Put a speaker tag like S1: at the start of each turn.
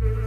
S1: Mm-hmm.